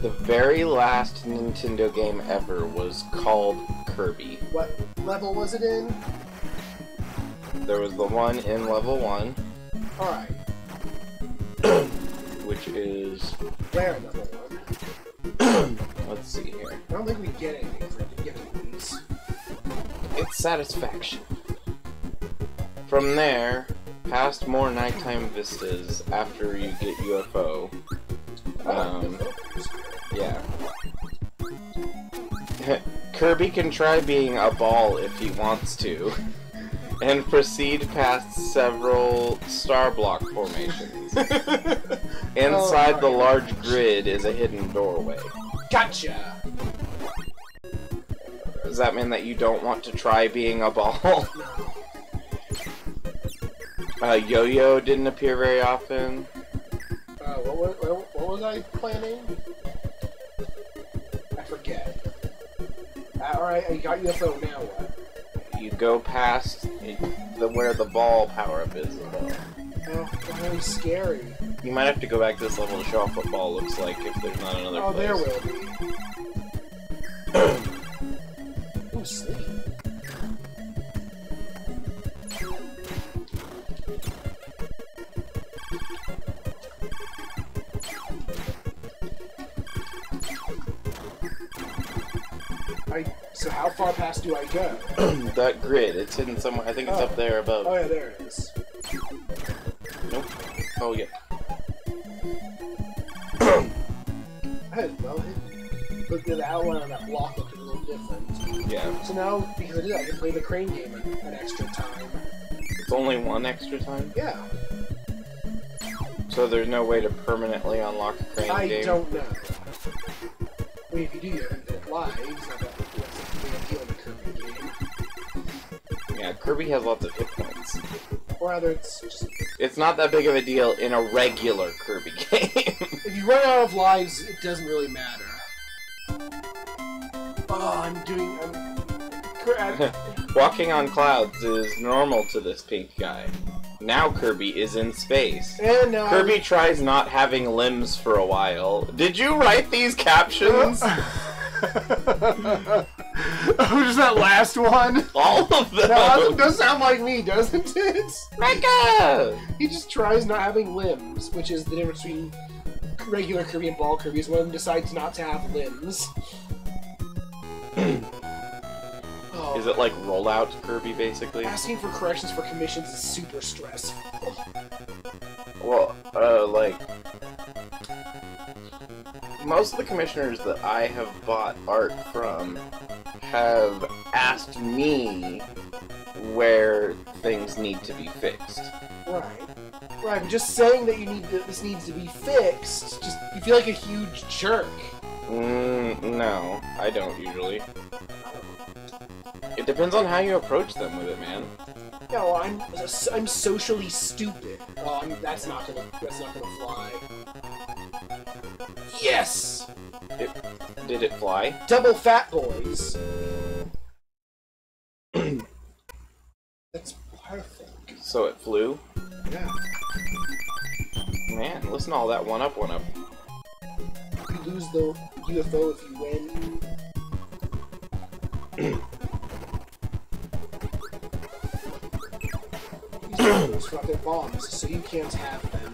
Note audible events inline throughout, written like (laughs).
The very last Nintendo game ever was called Kirby. What level was it in? There was the one in level 1, Alright. (clears throat) which is... Where in level one? (clears throat) Let's see here. I don't think we get anything for these. It's Satisfaction. From there, past more nighttime vistas after you get UFO. Um, yeah. (laughs) Kirby can try being a ball if he wants to, (laughs) and proceed past several star block formations. (laughs) Inside the large grid is a hidden doorway. Gotcha! Does that mean that you don't want to try being a ball? No. Uh, Yo-Yo didn't appear very often. Uh, what, was, what, what was I planning? I forget. Uh, Alright, I got UFO, now what? You go past the where the ball power-up is. Oh, very scary. You might have to go back to this level to show off what ball looks like if there's not another Oh, place. there will (clears throat) so how far past do I go? (clears throat) that grid, it's hidden somewhere. I think it's Oh. up there above. Oh yeah, there it is. Nope. Oh yeah. (clears throat) Hey, well, it, look at the outline on that block looked a little different. Yeah. So now, because I did that, I can play the crane game an, extra time. It's only one extra time, Yeah, so there's no way to permanently unlock a crane I game. I don't know. I mean, if you do your it live, Yeah, Kirby has lots of hit points. Or rather, it's just It's not that big of a deal in a regular Kirby (laughs) game. if you run out of lives, it doesn't really matter. Oh, I'm doing. I'm, (laughs) Walking on clouds is normal to this pink guy. Now Kirby is in space. and now Kirby tries not having limbs for a while. Did you write these captions? (laughs) oh, just that last one. All of them. No, that does sound like me, doesn't it? Mecha! He just tries not having limbs, which is the difference between regular Kirby and Ball Kirby. Is one of them decides not to have limbs. (clears throat) oh, Is it like rollout Kirby basically? asking for corrections for commissions is super stressful. Well, uh, like most of the commissioners that I have bought art from have asked me where things need to be fixed. Right, right. But just saying that you need that this needs to be fixed, just you feel like a huge jerk. Mm, no, I don't usually. It depends on how you approach them with it, man. No, I'm I'm socially stupid. Oh, I'm, that's not gonna that's not gonna fly. Yes, Did it fly? double fat boys. (clears throat) That's perfect. So it flew? Yeah. Man, listen to all that one up, one up. You lose the UFO if you win. (clears throat) These UFOs drop their bombs, so you can't have them.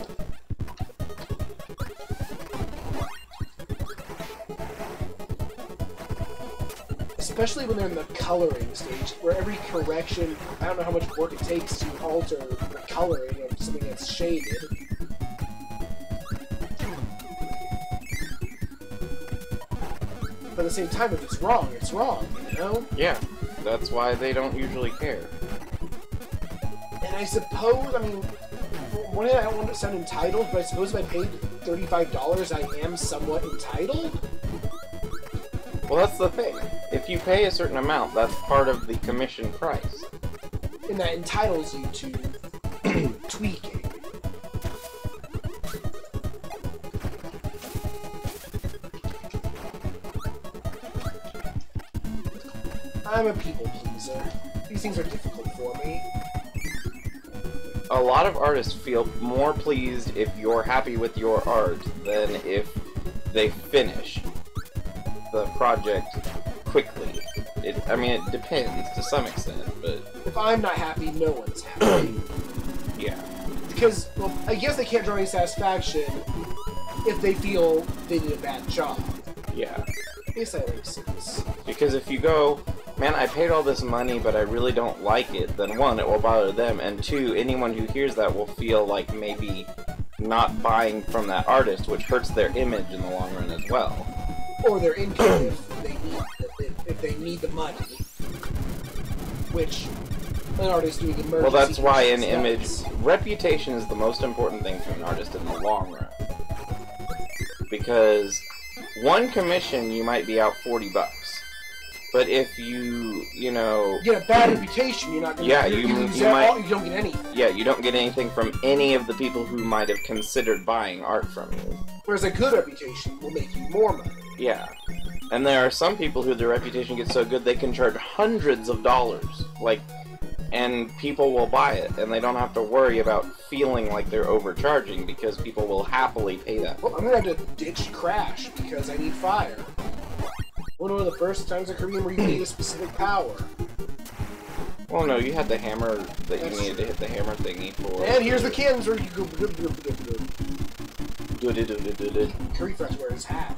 Especially when they're in the coloring stage, where every correction, I don't know how much work it takes to alter the coloring of something that's shaded. But at the same time, if it's wrong, it's wrong, you know? Yeah, that's why they don't usually care. And I suppose, I mean, one hand I don't want to sound entitled, but I suppose if I paid $35, I am somewhat entitled? Well, that's the thing. If you pay a certain amount, that's part of the commission price. And that entitles you to (clears throat) tweaking. I'm a people pleaser. These things are difficult for me. A lot of artists feel more pleased if you're happy with your art than if they finish the project quickly. It, I mean, it depends to some extent, but If I'm not happy, no one's happy. (clears throat) yeah. because, well, I guess they can't draw any satisfaction if they feel they did a bad job. Yeah. I guess that makes sense. Because if you go, man, I paid all this money, but I really don't like it, then one, it will bother them, and two, anyone who hears that will feel like maybe not buying from that artist, which hurts their image in the long run as well. Or their income if they need if, if they need the money, which an artist doing emergency. Well, that's why an commissions image reputation is the most important thing to an artist in the long run. Because one commission you might be out 40 bucks. But if you, you know, You get a bad reputation, you're not gonna. Yeah, you, you- you, you might- all- you don't get anything. yeah, you don't get anything from any of the people who might have considered buying art from you. Whereas a good reputation will make you more money. Yeah. And there are some people who their reputation gets so good they can charge hundreds of dollars. Like and people will buy it and they don't have to worry about feeling like they're overcharging because people will happily pay that. Well, I'm gonna have to ditch Crash because I need fire. One of the first times in Korean where you need a specific power. Well no, you had the hammer that you That's needed to hit the hammer thingy for And here's the Kins where you go. Curry Fresh wears his hat.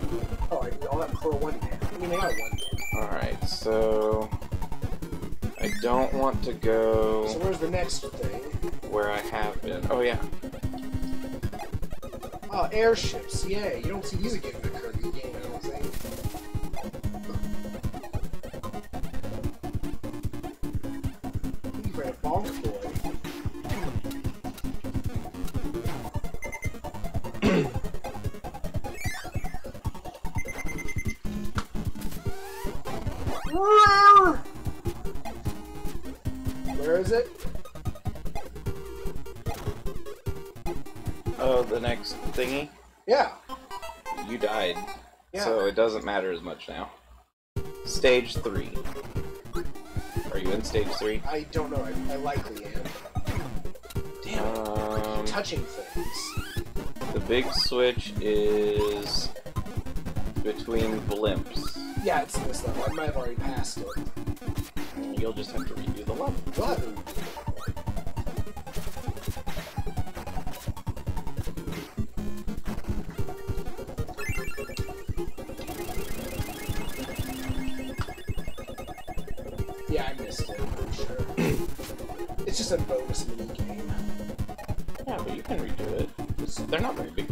Oh, I all that before one man. I mean, they got one man. Alright, so I don't want to go. So where's the next thing? where I have been. Oh yeah. Oh, airships. Yay. You don't see these again in the Kirby game, I don't think. Where is it? Oh, the next thingy? Yeah. You died. Yeah. So it doesn't matter as much now. Stage 3. Are you in stage 3? I don't know. I, I likely am. Damn it. Um, Touching things. the big switch is between blimps. Yeah, it's this level. I might have already passed it. You'll just have to redo the level. But yeah, I missed it. I'm sure. it's just a bonus mini game. Yeah, but you can redo it. It's- they're not very big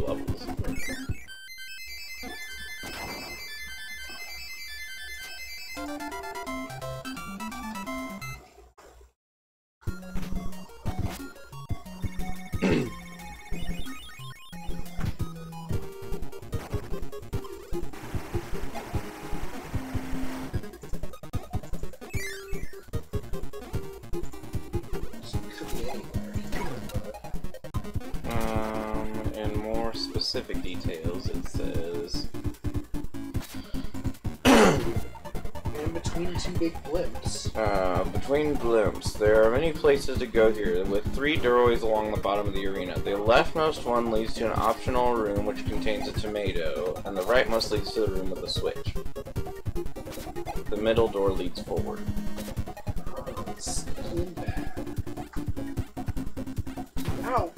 between two big blimps. Uh, between blimps, there are many places to go here, with three doorways along the bottom of the arena. The leftmost one leads to an optional room which contains a tomato, and the rightmost leads to the room with a switch. The middle door leads forward. Ow!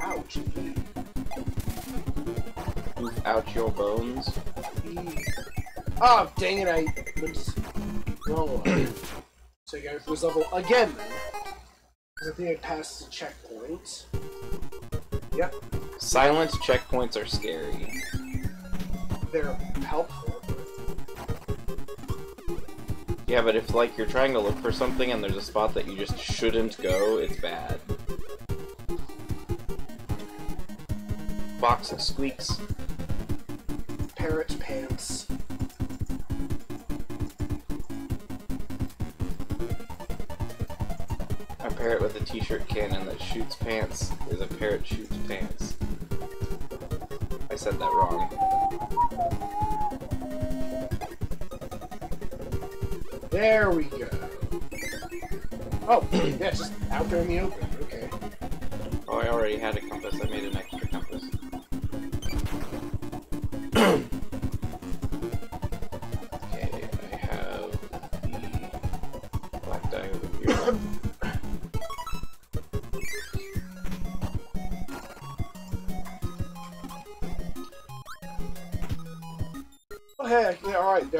Ouch. Ee. Poof out your bones. Oh, dang it, I so I gotta go this level again I think I passed the checkpoint. Yep, Silent checkpoints are scary. they're helpful. Yeah, but if like you're trying to look for something and there's a spot that you just shouldn't go, it's bad. Box of squeaks. Parrot pants. Parrot with a t-shirt cannon that shoots pants is a parrot shoots pants. I said that wrong. There we go. Oh, (clears throat) just out there in the open. Okay. Oh, I already had a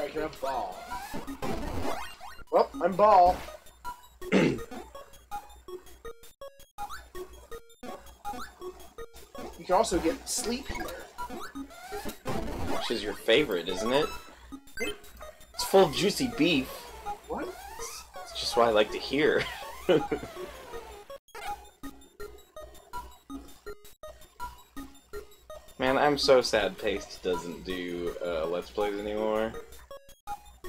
I can have ball. Well, I'm ball. (clears throat) you can also get sleep here. Which is your favorite, isn't it? It's full of juicy beef. What? It's just what I like to hear. (laughs) Man, I'm so sad Paste doesn't do uh, Let's Plays anymore.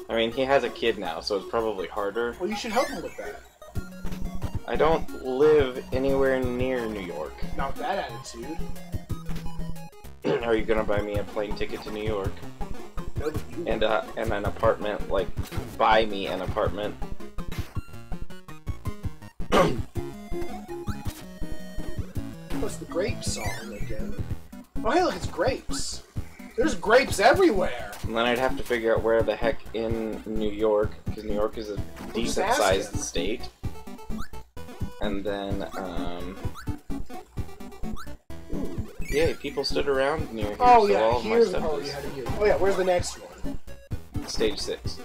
I mean, he has a kid now, so it's probably harder. Well, you should help him with that. I don't live anywhere near New York. Not that attitude. (clears throat) Are you gonna buy me a plane ticket to New York? No, And, uh, and an apartment, like, buy me an apartment. What's the grape song again? Oh, hey, look, it's grapes. There's grapes everywhere. And then I'd have to figure out where the heck in New York, because New York is a decent sized state. And then, um. Yeah, people stood around near here, Oh, so yeah, all of my stuff part is you had to. Oh, yeah, where's the next one? stage six.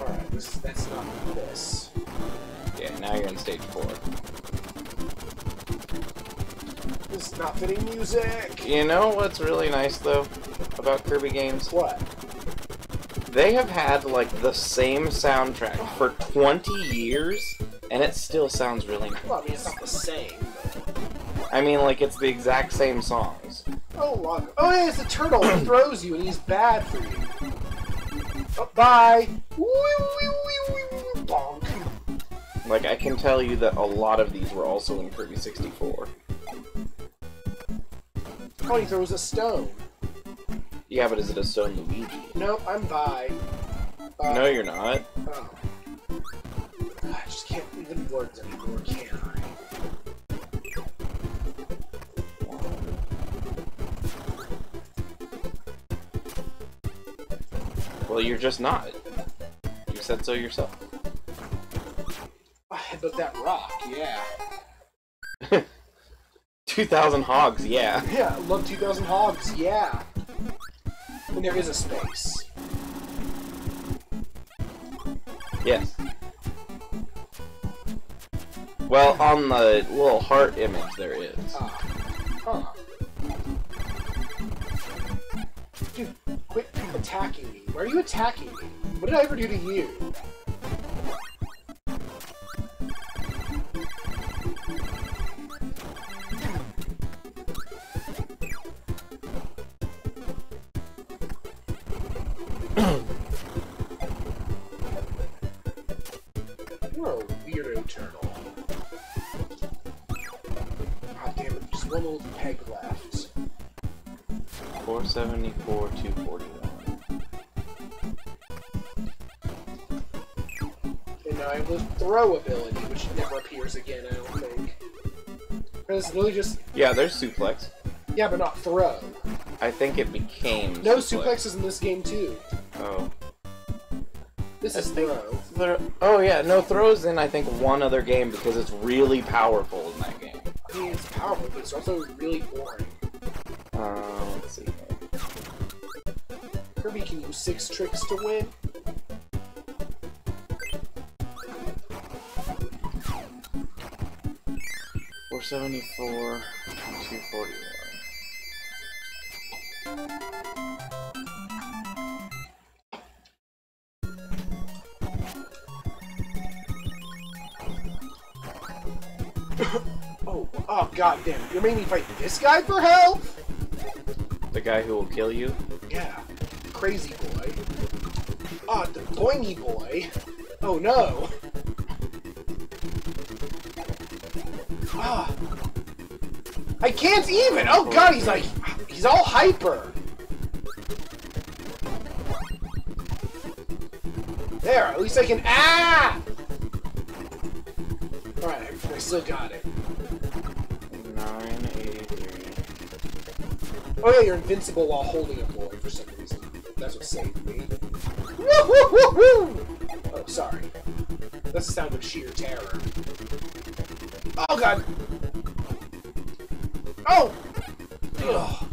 Alright, this, that's not this. Yeah, now you're in stage four. This is not fitting music. You know what's really nice, though, about Kirby games? What? They have had, like, the same soundtrack for 20 years, and it still sounds really nice. Well, I mean, it's not the same. I mean, like, it's the exact same songs. Oh, log. Oh, yeah, it's the turtle. He throws you, and he's bad for you. Oh, bye. Wee, wee, wee, wee, wee, Bonk. Like, I can tell you that a lot of these were also in Kirby 64. Oh, he throws a stone. Yeah, but is it a Stone Luigi? Nope, I'm bye. Uh, No, you're not. Oh. I just can't even words anymore, can I? Well, you're just not. You said so yourself. Headbutt that rock, yeah. (laughs) 2,000 hogs, yeah. Yeah, love 2000 hogs, yeah. There is a space. Yes. Well, on the little heart image, there is. Ah. Huh. Dude, quit attacking me. Why are you attacking me? What did I ever do to you? You're a weirdo turtle. God damn it, just one little peg left. 474, 241. And now I have the throw ability, which never appears again, I don't think. Because it's literally just, Yeah, there's suplex. yeah, but not throw. I think it became No suplex. suplexes in this game, too. This is throw. Thro- oh yeah, no throws in I think one other game because it's really powerful in that game. I mean, it's powerful, but it's also really boring. Uh, let's see. Kirby can use six tricks to win. Four seventy four, two forty (coughs) Oh, oh, god damn. You're making me fight this guy for help? The guy who will kill you. Yeah. Crazy boy. Ah, the boingy boy. Oh no. Ah. I can't even! Oh god, he's like, he's all hyper. There, at least I can, ah! Still got it. Nine eighty three. Oh yeah, you're invincible while holding a boy for some reason. That's what saved me. Woo-hoo-hoo-hoo! Oh, sorry. That's the sound of sheer terror. Oh god! Oh! Ugh.